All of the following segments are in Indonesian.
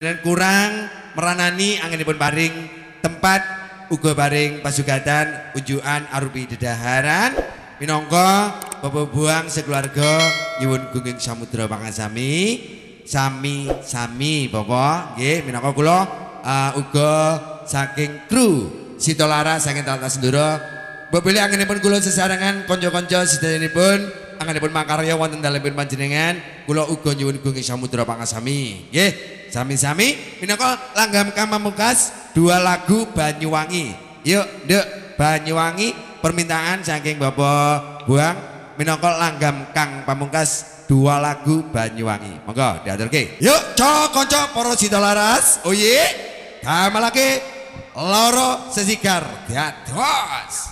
dan kurang meranani anginipun paring tempat uga paring pasugatan unjukan arupi dedaharan. Minangka Bapak Buang sekeluarga nyuwun gunging samudra pangasami. Sami sami Bapak. Nggih minangka kula uh, uga saking kru Sitolara saking Tata Sendura Bebeli anginipun kula sesarengan kanca-kanca sedayanipun anginipun makarya wonten dalemipun panjenengan kula uga nyuwun gunging samudra pangasami. Nggih Sami-sami minangka langgam kamamukas dua lagu Banyuwangi. Yuk, Nduk, Banyuwangi permintaan saking Bapak Buang minangka langgam Kang Pamungkas dua lagu Banyuwangi. Monggo diaturke. Yuk, cok kanca para sida laras. Oh. Damelake loro sesigar diados.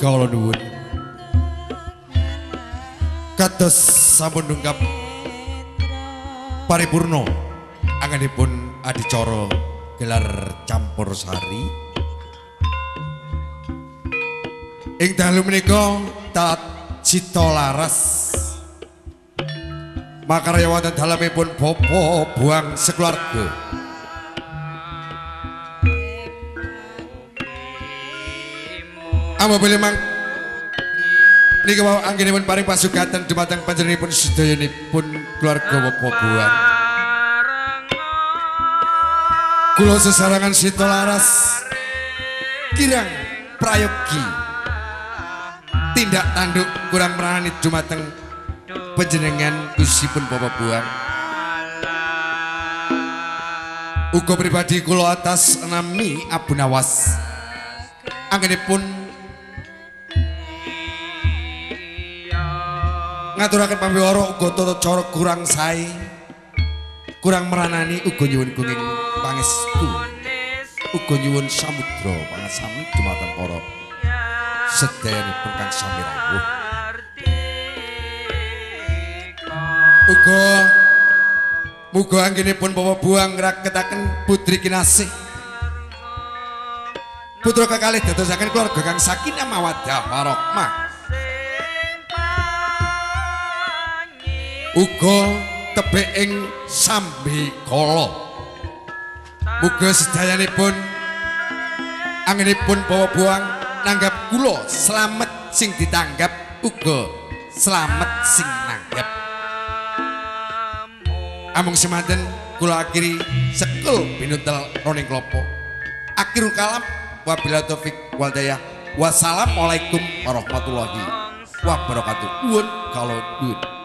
Kala nuwun. Kados sampun nungkap paripurna anganipun adicara gelar campur sari. Ing dalu menika tat cita laras. Makarya wonten dalemipun bapa buang sekeluarga. Amba boleh mang Niki wau anggenipun paring pasugatan dumateng panjenenganipun sedayanipun keluarga Bapak Buan. Kula sesarangan Sita Laras kirang prayogi tindak tanduk kurang merani dumateng panjenengan usipun Bapak Buan. Uga pribadi kula atas nami Abu Nawas. Anggenipun ngaturaken pambiwara uga tata cara kurang sae kurang meranani uga nyuwun gunging pangestu. Uga nyuwun samudra pangasami dumateng para sedayanipun kang sami rawuh uga muga anggenipun Bapak Buang ngraketaken putri kinasih. Putra kekalih dadosaken keluarga kang sakinah mawaddah warahmah uga tebek ing sambi kala. Muga sedayanipun anginipun bawa buang nanggap kula. Selamat sing ditanggap uga selamat sing nanggap. Amung semanten kula akhiri sekul binutel roning klopo. Akhirul kalam wabila taufik waldaya wassalamualaikum warahmatullahi wabarakatuh. Uwun kalau duit